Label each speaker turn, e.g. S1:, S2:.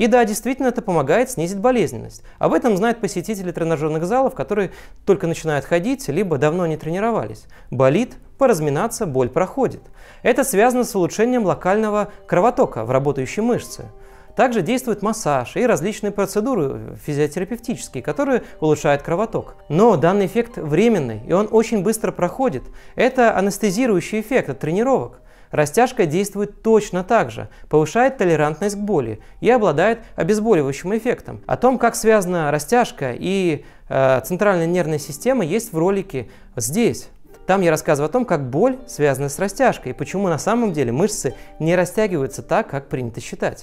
S1: И да, действительно, это помогает снизить болезненность. Об этом знают посетители тренажерных залов, которые только начинают ходить, либо давно не тренировались. Болит, поразминаться, боль проходит. Это связано с улучшением локального кровотока в работающей мышце. Также действует массаж и различные процедуры физиотерапевтические, которые улучшают кровоток. Но данный эффект временный, и он очень быстро проходит. Это анестезирующий эффект от тренировок. Растяжка действует точно так же, повышает толерантность к боли и обладает обезболивающим эффектом. О том, как связана растяжка и э, центральная нервная система, есть в ролике здесь. Там я рассказываю о том, как боль связана с растяжкой и почему на самом деле мышцы не растягиваются так, как принято считать.